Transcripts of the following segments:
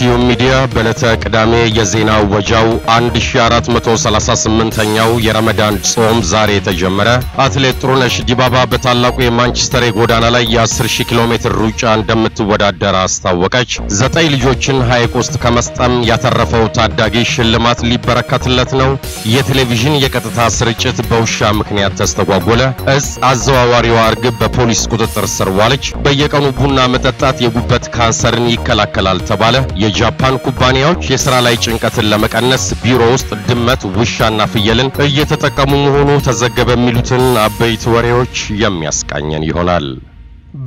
ኢትዮ ሚዲያ በዕለተ ቅዳሜ የዜና ወጃው 1438ኛው የረመዳን ጾም ዛሬ የተጀመረ። አትሌት ጥሩነሽ ዲባባ በታላቁ የማንቸስተር የጎዳና ላይ የ10 ሺህ ኪሎ ሜትር ሩጫ እንደምትወዳደር አስታወቀች። ዘጠኝ ልጆችን ሐይቅ ውስጥ ከመስጠም ያተረፈው ታዳጊ ሽልማት ሊበረከትለት ነው። የቴሌቪዥን የቀጥታ ስርጭት በውሻ ምክንያት ተስተጓጎለ። እጽ አዘዋዋሪዋ እርግብ በፖሊስ ቁጥጥር ስር ዋለች። በየቀኑ ቡና መጠጣት የጉበት ካንሰርን ይከላከላል ተባለ። የጃፓን ኩባንያዎች የሥራ ላይ ጭንቀትን ለመቀነስ ቢሮ ውስጥ ድመት፣ ውሻና ፍየልን እየተጠቀሙ መሆኑ ተዘገበ። የሚሉትን አበይት ወሬዎች የሚያስቃኘን ይሆናል።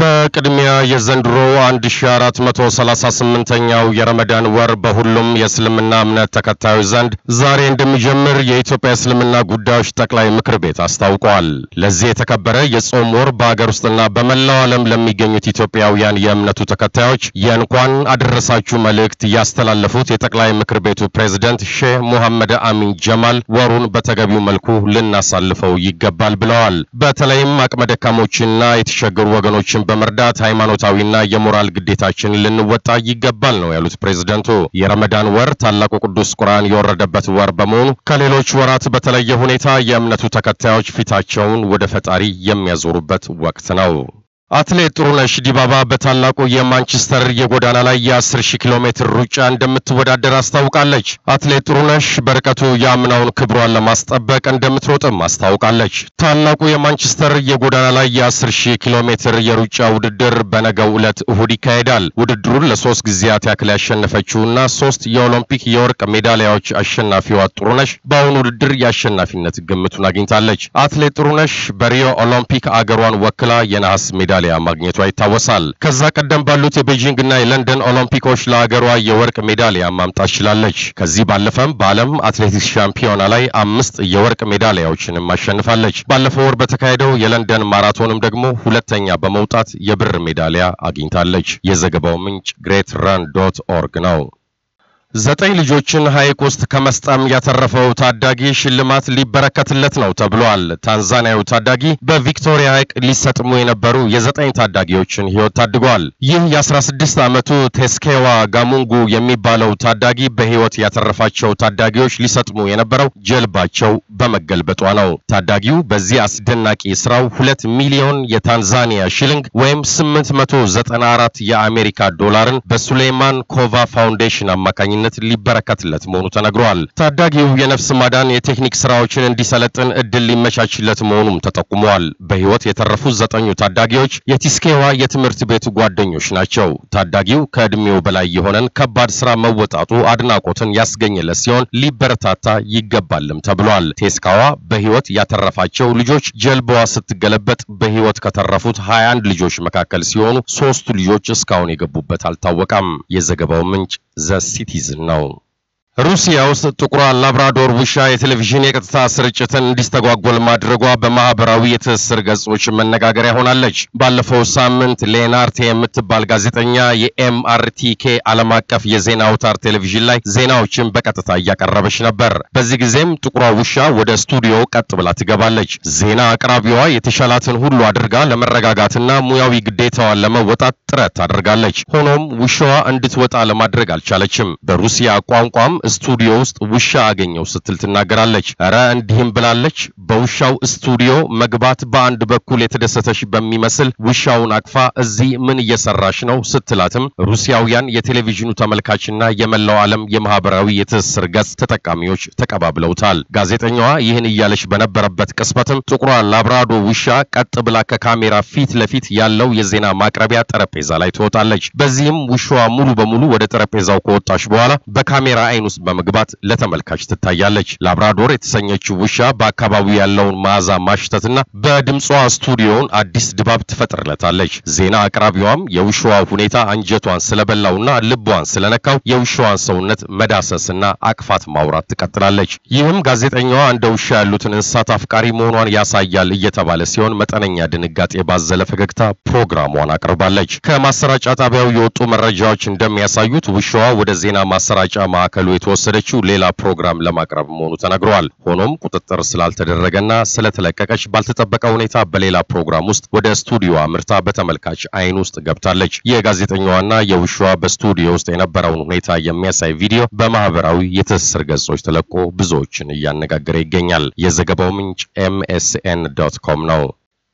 በቅድሚያ የዘንድሮ 1438ኛው የረመዳን ወር በሁሉም የእስልምና እምነት ተከታዮች ዘንድ ዛሬ እንደሚጀምር የኢትዮጵያ እስልምና ጉዳዮች ጠቅላይ ምክር ቤት አስታውቋል። ለዚህ የተከበረ የጾም ወር በአገር ውስጥና በመላው ዓለም ለሚገኙት ኢትዮጵያውያን የእምነቱ ተከታዮች የእንኳን አደረሳችሁ መልእክት ያስተላለፉት የጠቅላይ ምክር ቤቱ ፕሬዝደንት ሼህ ሙሐመድ አሚን ጀማል ወሩን በተገቢው መልኩ ልናሳልፈው ይገባል ብለዋል። በተለይም አቅመ ደካሞችና የተቸገሩ ወገኖች ሰዎችን በመርዳት ሃይማኖታዊና የሞራል ግዴታችን ልንወጣ ይገባል ነው ያሉት ፕሬዝደንቱ። የረመዳን ወር ታላቁ ቅዱስ ቁርአን የወረደበት ወር በመሆኑ ከሌሎች ወራት በተለየ ሁኔታ የእምነቱ ተከታዮች ፊታቸውን ወደ ፈጣሪ የሚያዞሩበት ወቅት ነው። አትሌት ጥሩነሽ ዲባባ በታላቁ የማንቸስተር የጎዳና ላይ የ10 ሺህ ኪሎ ሜትር ሩጫ እንደምትወዳደር አስታውቃለች። አትሌት ጥሩነሽ በርቀቱ የአምናውን ክብሯን ለማስጠበቅ እንደምትሮጥም አስታውቃለች። ታላቁ የማንቸስተር የጎዳና ላይ የ10 ሺህ ኪሎ ሜትር የሩጫ ውድድር በነገው ዕለት እሁድ ይካሄዳል። ውድድሩን ለሶስት ጊዜያት ያክል ያሸነፈችውና ሶስት የኦሎምፒክ የወርቅ ሜዳሊያዎች አሸናፊዋ ጥሩነሽ በአሁኑ ውድድር የአሸናፊነት ግምቱን አግኝታለች። አትሌት ጥሩነሽ በሪዮ ኦሎምፒክ አገሯን ወክላ የነሐስ ሜዳ ሜዳሊያ ማግኘቷ ይታወሳል። ከዛ ቀደም ባሉት የቤጂንግና የለንደን ኦሎምፒኮች ለሀገሯ የወርቅ ሜዳሊያ ማምጣት ችላለች። ከዚህ ባለፈም በዓለም አትሌቲክስ ሻምፒዮና ላይ አምስት የወርቅ ሜዳሊያዎችንም አሸንፋለች። ባለፈው ወር በተካሄደው የለንደን ማራቶንም ደግሞ ሁለተኛ በመውጣት የብር ሜዳሊያ አግኝታለች። የዘገባው ምንጭ great run dot org ነው። ዘጠኝ ልጆችን ሐይቅ ውስጥ ከመስጠም ያተረፈው ታዳጊ ሽልማት ሊበረከትለት ነው ተብሏል። ታንዛኒያዊ ታዳጊ በቪክቶሪያ ሐይቅ ሊሰጥሙ የነበሩ የዘጠኝ ታዳጊዎችን ሕይወት ታድጓል። ይህ የ16 ዓመቱ ቴስኬዋ ጋሙንጉ የሚባለው ታዳጊ በሕይወት ያተረፋቸው ታዳጊዎች ሊሰጥሙ የነበረው ጀልባቸው በመገልበጧ ነው። ታዳጊው በዚህ አስደናቂ ስራው ሁለት ሚሊዮን የታንዛኒያ ሽልንግ ወይም 894 የአሜሪካ ዶላርን በሱሌይማን ኮቫ ፋውንዴሽን አማካኝነት ነት ሊበረከትለት መሆኑ ተነግሯል። ታዳጊው የነፍስ ማዳን የቴክኒክ ስራዎችን እንዲሰለጥን እድል ሊመቻችለት መሆኑም ተጠቁመዋል። በሕይወት የተረፉት ዘጠኙ ታዳጊዎች የቲስኬዋ የትምህርት ቤቱ ጓደኞች ናቸው። ታዳጊው ከዕድሜው በላይ የሆነን ከባድ ስራ መወጣቱ አድናቆትን ያስገኘለት ሲሆን ሊበረታታ ይገባልም ተብሏል። ቴስካዋ በሕይወት ያተረፋቸው ልጆች ጀልባዋ ስትገለበጥ በሕይወት ከተረፉት 21 ልጆች መካከል ሲሆኑ ሶስቱ ልጆች እስካሁን የገቡበት አልታወቀም። የዘገባው ምንጭ ዘ ነው። ሩሲያ ውስጥ ጥቁሯ ላብራዶር ውሻ የቴሌቪዥን የቀጥታ ስርጭትን እንዲስተጓጎል ማድረጓ በማህበራዊ የትስስር ገጾች መነጋገሪያ ሆናለች። ባለፈው ሳምንት ሌናርቴ የምትባል ጋዜጠኛ የኤምአርቲኬ ዓለም አቀፍ የዜና አውታር ቴሌቪዥን ላይ ዜናዎችን በቀጥታ እያቀረበች ነበር። በዚህ ጊዜም ጥቁሯ ውሻ ወደ ስቱዲዮ ቀጥ ብላ ትገባለች። ዜና አቅራቢዋ የተሻላትን ሁሉ አድርጋ ለመረጋጋትና ሙያዊ ግዴታዋን ለመወጣት ጥረት ታደርጋለች። ሆኖም ውሻዋ እንድትወጣ ለማድረግ አልቻለችም። በሩሲያ ቋንቋም ስቱዲዮ ውስጥ ውሻ አገኘው ስትል ትናገራለች። እረ እንዲህም ብላለች። በውሻው ስቱዲዮ መግባት በአንድ በኩል የተደሰተች በሚመስል ውሻውን አቅፋ እዚህ ምን እየሰራሽ ነው ስትላትም ሩሲያውያን የቴሌቪዥኑ ተመልካችና የመላው ዓለም የማህበራዊ የትስስር ገጽ ተጠቃሚዎች ተቀባብለውታል። ጋዜጠኛዋ ይህን እያለች በነበረበት ቅጽበትም ጥቁሯ ላብራዶ ውሻ ቀጥ ብላ ከካሜራ ፊት ለፊት ያለው የዜና ማቅረቢያ ጠረጴዛ ላይ ትወጣለች። በዚህም ውሻዋ ሙሉ በሙሉ ወደ ጠረጴዛው ከወጣች በኋላ በካሜራ አይን ውስጥ በመግባት ለተመልካች ትታያለች። ላብራዶር የተሰኘችው ውሻ በአካባቢው ያለውን መዓዛ ማሽተትና በድምጿ ስቱዲዮውን አዲስ ድባብ ትፈጥርለታለች። ዜና አቅራቢዋም የውሻዋ ሁኔታ አንጀቷን ስለበላውና ልቧን ስለነካው የውሻዋን ሰውነት መዳሰስና አቅፋት ማውራት ትቀጥላለች። ይህም ጋዜጠኛዋ እንደ ውሻ ያሉትን እንስሳት አፍቃሪ መሆኗን ያሳያል እየተባለ ሲሆን መጠነኛ ድንጋጤ ባዘለ ፈገግታ ፕሮግራሟን አቅርባለች። ከማሰራጫ ጣቢያው የወጡ መረጃዎች እንደሚያሳዩት ውሻዋ ወደ ዜና ማሰራጫ ማዕከሉ የተወሰደችው ሌላ ፕሮግራም ለማቅረብ መሆኑ ተነግሯል። ሆኖም ቁጥጥር ስላልተደረገና ስለተለቀቀች ባልተጠበቀ ሁኔታ በሌላ ፕሮግራም ውስጥ ወደ ስቱዲዮ አምርታ በተመልካች አይን ውስጥ ገብታለች። የጋዜጠኛዋና የውሻዋ በስቱዲዮ ውስጥ የነበረውን ሁኔታ የሚያሳይ ቪዲዮ በማህበራዊ የትስስር ገጾች ተለቆ ብዙዎችን እያነጋገረ ይገኛል። የዘገባው ምንጭ MSN dot com ነው።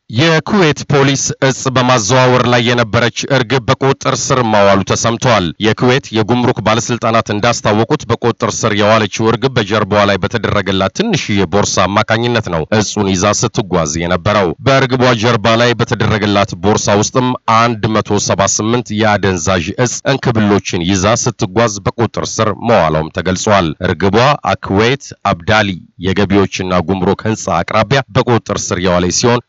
የኩዌት ፖሊስ እጽ በማዘዋወር ላይ የነበረች እርግብ በቁጥጥር ስር ማዋሉ ተሰምቷል። የኩዌት የጉምሩክ ባለስልጣናት እንዳስታወቁት በቁጥጥር ስር የዋለችው እርግብ በጀርባዋ ላይ በተደረገላት ትንሽዬ ቦርሳ አማካኝነት ነው እጹን ይዛ ስትጓዝ የነበረው። በእርግቧ ጀርባ ላይ በተደረገላት ቦርሳ ውስጥም 178 የአደንዛዥ እጽ እንክብሎችን ይዛ ስትጓዝ በቁጥጥር ስር መዋሏም ተገልጿል። እርግቧ አክዌት አብዳሊ የገቢዎችና ጉምሩክ ህንፃ አቅራቢያ በቁጥጥር ስር የዋለች ሲሆን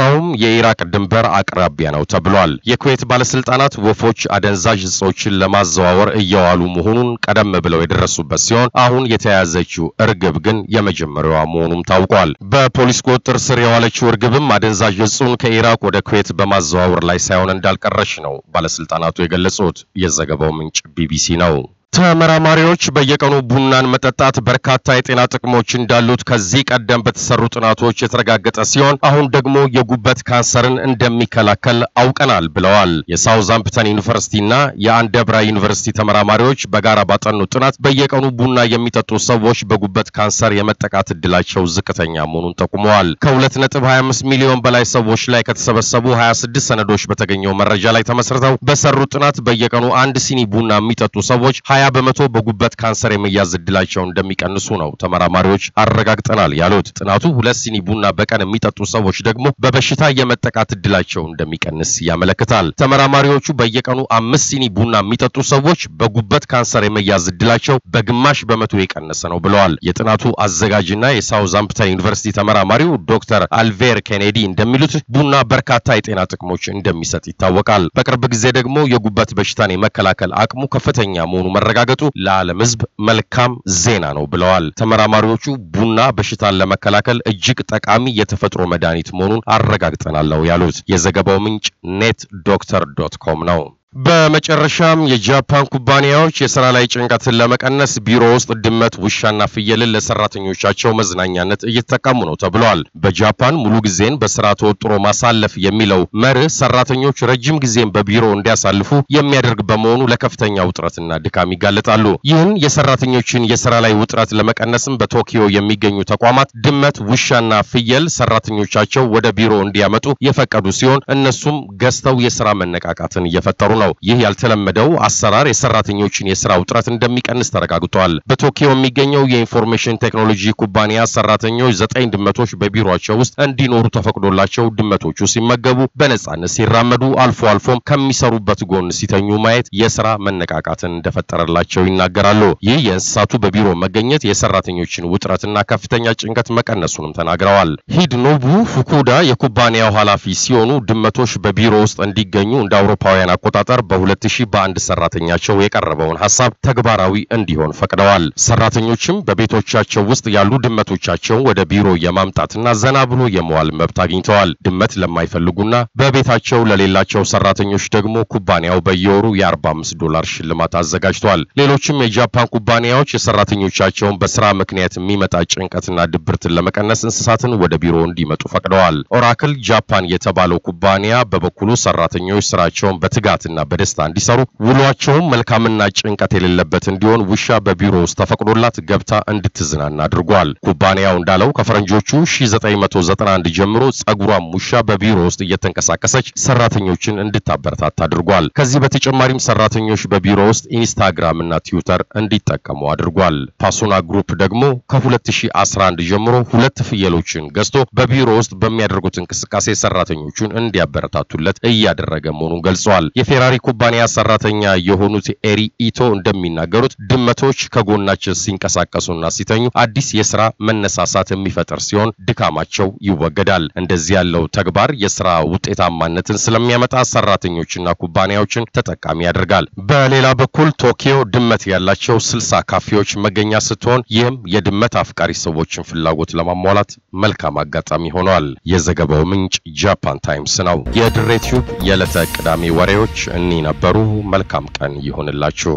ስፍራውም የኢራቅ ድንበር አቅራቢያ ነው ተብሏል። የኩዌት ባለስልጣናት ወፎች አደንዛዥ እጾችን ለማዘዋወር እየዋሉ መሆኑን ቀደም ብለው የደረሱበት ሲሆን አሁን የተያዘችው እርግብ ግን የመጀመሪያዋ መሆኑም ታውቋል። በፖሊስ ቁጥጥር ስር የዋለችው እርግብም አደንዛዥ እጹን ከኢራቅ ወደ ኩዌት በማዘዋወር ላይ ሳይሆን እንዳልቀረች ነው ባለስልጣናቱ የገለጹት። የዘገባው ምንጭ ቢቢሲ ነው። ተመራማሪዎች በየቀኑ ቡናን መጠጣት በርካታ የጤና ጥቅሞች እንዳሉት ከዚህ ቀደም በተሰሩ ጥናቶች የተረጋገጠ ሲሆን አሁን ደግሞ የጉበት ካንሰርን እንደሚከላከል አውቀናል ብለዋል። የሳውዛምፕተን ዩኒቨርሲቲና የአንደብራ ዩኒቨርሲቲ ተመራማሪዎች በጋራ ባጠኑ ጥናት በየቀኑ ቡና የሚጠጡ ሰዎች በጉበት ካንሰር የመጠቃት እድላቸው ዝቅተኛ መሆኑን ጠቁመዋል። ከ2.25 ሚሊዮን በላይ ሰዎች ላይ ከተሰበሰቡ 26 ሰነዶች በተገኘው መረጃ ላይ ተመስርተው በሰሩ ጥናት በየቀኑ አንድ ሲኒ ቡና የሚጠጡ ሰዎች ሀያ በመቶ በጉበት ካንሰር የመያዝ እድላቸው እንደሚቀንሱ ነው ተመራማሪዎች አረጋግጠናል ያሉት። ጥናቱ ሁለት ሲኒ ቡና በቀን የሚጠጡ ሰዎች ደግሞ በበሽታ የመጠቃት እድላቸው እንደሚቀንስ ያመለክታል። ተመራማሪዎቹ በየቀኑ አምስት ሲኒ ቡና የሚጠጡ ሰዎች በጉበት ካንሰር የመያዝ እድላቸው በግማሽ በመቶ የቀነሰ ነው ብለዋል። የጥናቱ አዘጋጅና የሳውዛምፕተን ዩኒቨርሲቲ ተመራማሪው ዶክተር አልቬር ኬኔዲ እንደሚሉት ቡና በርካታ የጤና ጥቅሞች እንደሚሰጥ ይታወቃል። በቅርብ ጊዜ ደግሞ የጉበት በሽታን የመከላከል አቅሙ ከፍተኛ መሆኑ መረጋገጡ ለዓለም ሕዝብ መልካም ዜና ነው ብለዋል። ተመራማሪዎቹ ቡና በሽታን ለመከላከል እጅግ ጠቃሚ የተፈጥሮ መድኃኒት መሆኑን አረጋግጠናል ያሉት የዘገባው ምንጭ NetDoctor dot com ነው። በመጨረሻም የጃፓን ኩባንያዎች የስራ ላይ ጭንቀትን ለመቀነስ ቢሮ ውስጥ ድመት፣ ውሻና ፍየልን ለሰራተኞቻቸው መዝናኛነት እየተጠቀሙ ነው ተብሏል። በጃፓን ሙሉ ጊዜን በስራ ተወጥሮ ማሳለፍ የሚለው መርህ ሰራተኞች ረጅም ጊዜን በቢሮ እንዲያሳልፉ የሚያደርግ በመሆኑ ለከፍተኛ ውጥረትና ድካም ይጋለጣሉ። ይህን የሰራተኞችን የስራ ላይ ውጥረት ለመቀነስም በቶኪዮ የሚገኙ ተቋማት ድመት፣ ውሻና ፍየል ሰራተኞቻቸው ወደ ቢሮ እንዲያመጡ የፈቀዱ ሲሆን እነሱም ገዝተው የስራ መነቃቃትን እየፈጠሩ ነው። ይህ ያልተለመደው አሰራር የሰራተኞችን የስራ ውጥረት እንደሚቀንስ ተረጋግጧል። በቶኪዮ የሚገኘው የኢንፎርሜሽን ቴክኖሎጂ ኩባንያ ሰራተኞች ዘጠኝ ድመቶች በቢሮቸው ውስጥ እንዲኖሩ ተፈቅዶላቸው ድመቶቹ ሲመገቡ፣ በነጻነት ሲራመዱ፣ አልፎ አልፎም ከሚሰሩበት ጎን ሲተኙ ማየት የስራ መነቃቃትን እንደፈጠረላቸው ይናገራሉ። ይህ የእንስሳቱ በቢሮ መገኘት የሰራተኞችን ውጥረትና ከፍተኛ ጭንቀት መቀነሱንም ተናግረዋል። ሂድኖቡ ፉኩዳ የኩባንያው ኃላፊ ሲሆኑ ድመቶች በቢሮ ውስጥ እንዲገኙ እንደ አውሮፓውያን አቆጣጠር በ2000 በአንድ ሰራተኛቸው የቀረበውን ሀሳብ ተግባራዊ እንዲሆን ፈቅደዋል። ሰራተኞችም በቤቶቻቸው ውስጥ ያሉ ድመቶቻቸውን ወደ ቢሮ የማምጣትና ዘና ብሎ የመዋል መብት አግኝተዋል። ድመት ለማይፈልጉና በቤታቸው ለሌላቸው ሰራተኞች ደግሞ ኩባንያው በየወሩ የ45 ዶላር ሽልማት አዘጋጅቷል። ሌሎችም የጃፓን ኩባንያዎች የሰራተኞቻቸውን በስራ ምክንያት የሚመጣ ጭንቀትና ድብርትን ለመቀነስ እንስሳትን ወደ ቢሮ እንዲመጡ ፈቅደዋል። ኦራክል ጃፓን የተባለው ኩባንያ በበኩሉ ሰራተኞች ስራቸውን በትጋትና በደስታ እንዲሰሩ ውሏቸውም መልካምና ጭንቀት የሌለበት እንዲሆን ውሻ በቢሮ ውስጥ ተፈቅዶላት ገብታ እንድትዝናና አድርጓል። ኩባንያው እንዳለው ከፈረንጆቹ 1991 ጀምሮ ጸጉራም ውሻ በቢሮ ውስጥ እየተንቀሳቀሰች ሰራተኞችን እንድታበረታታ አድርጓል። ከዚህ በተጨማሪም ሰራተኞች በቢሮ ውስጥ ኢንስታግራም እና ትዊተር እንዲጠቀሙ አድርጓል። ፓሶና ግሩፕ ደግሞ ከ2011 ጀምሮ ሁለት ፍየሎችን ገዝቶ በቢሮ ውስጥ በሚያደርጉት እንቅስቃሴ ሰራተኞቹን እንዲያበረታቱለት እያደረገ መሆኑን ገልጿል። የፌራሪ ኩባንያ ሰራተኛ የሆኑት ኤሪ ኢቶ እንደሚናገሩት ድመቶች ከጎናችን ሲንቀሳቀሱና ሲተኙ አዲስ የስራ መነሳሳት የሚፈጥር ሲሆን ድካማቸው ይወገዳል። እንደዚህ ያለው ተግባር የስራ ውጤታማነትን ስለሚያመጣ ሰራተኞችና ኩባንያዎችን ተጠቃሚ ያደርጋል። በሌላ በኩል ቶኪዮ ድመት ያላቸው ስልሳ ካፌዎች መገኛ ስትሆን ይህም የድመት አፍቃሪ ሰዎችን ፍላጎት ለማሟላት መልካም አጋጣሚ ሆኗል። የዘገባው ምንጭ ጃፓን ታይምስ ነው። የድሬ ቲዩብ የዕለተ ቅዳሜ ወሬዎች እኒህ ነበሩ። መልካም ቀን ይሁንላችሁ።